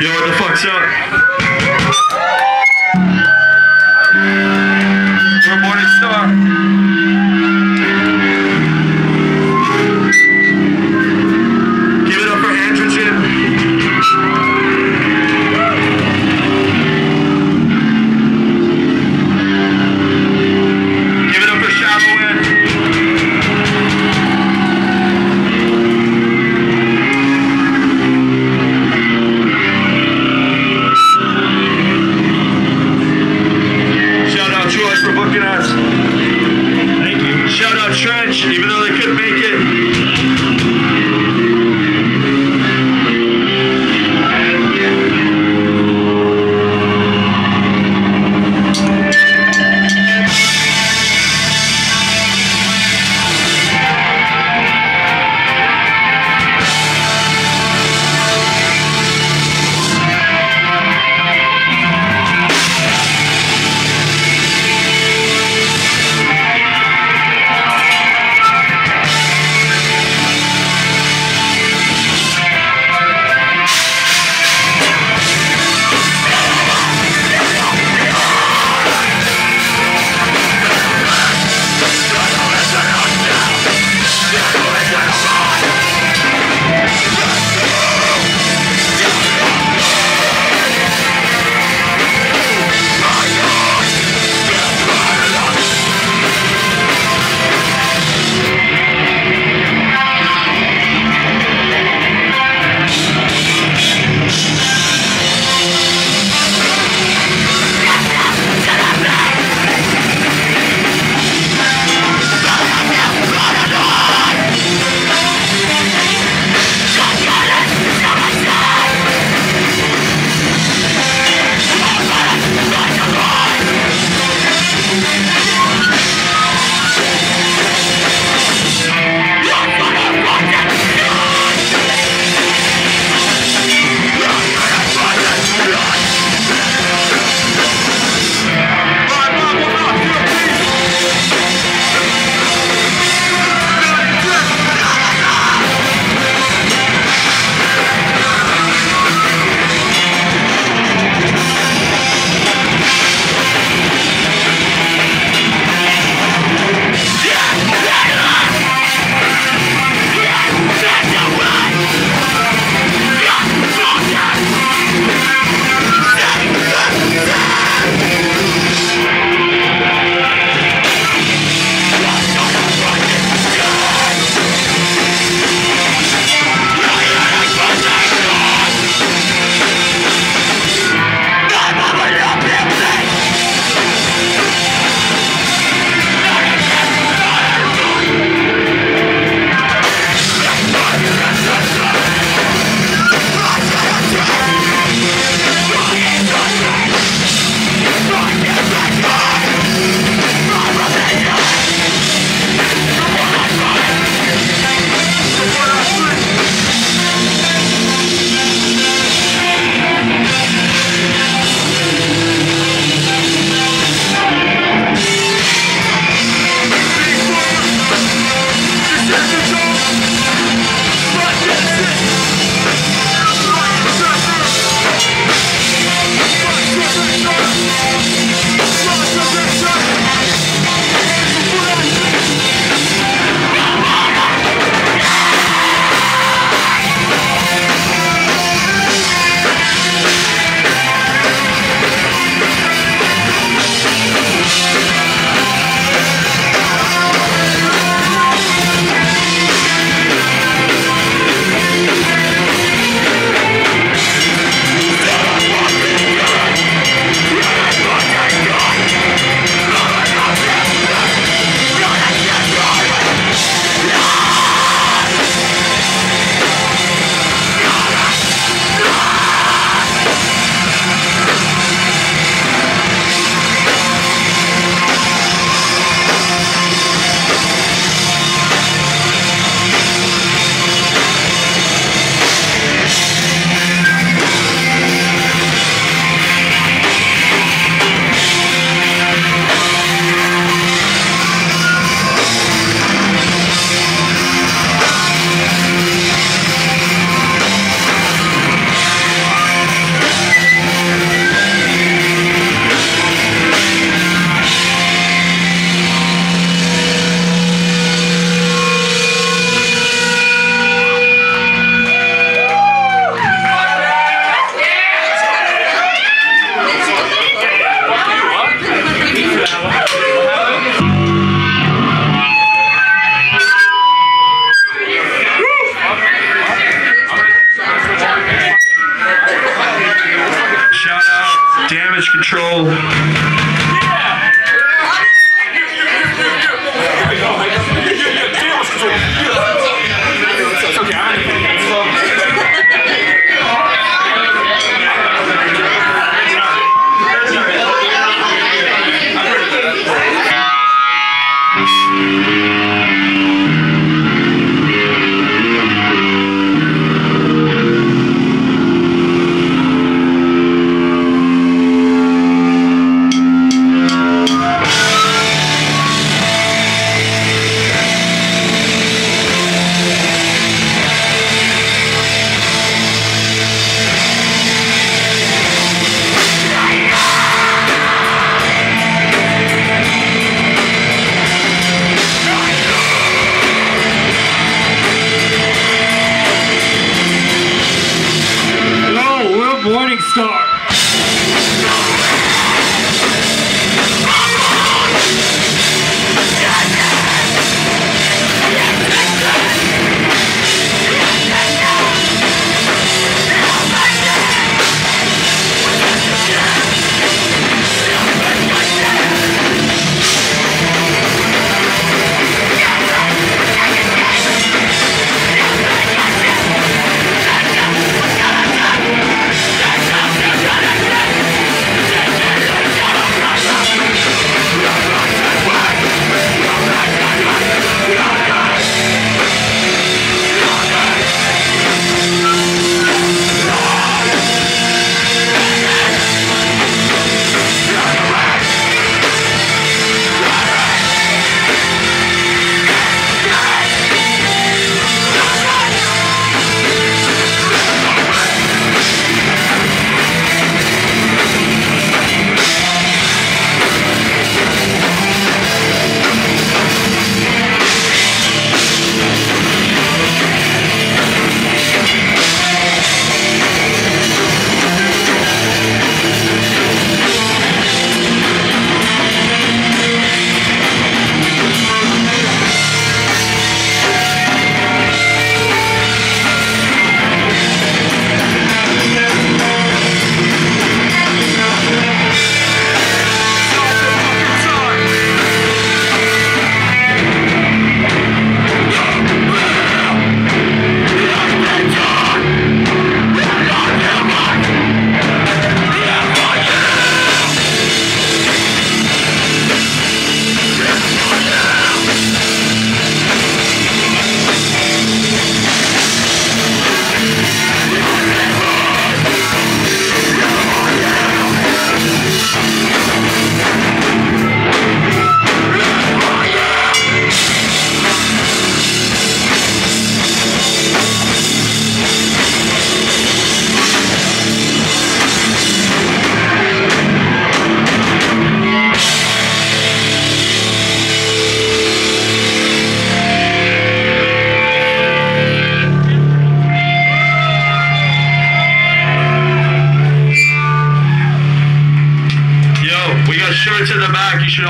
Yo, what the fuck's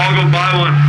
all go buy one.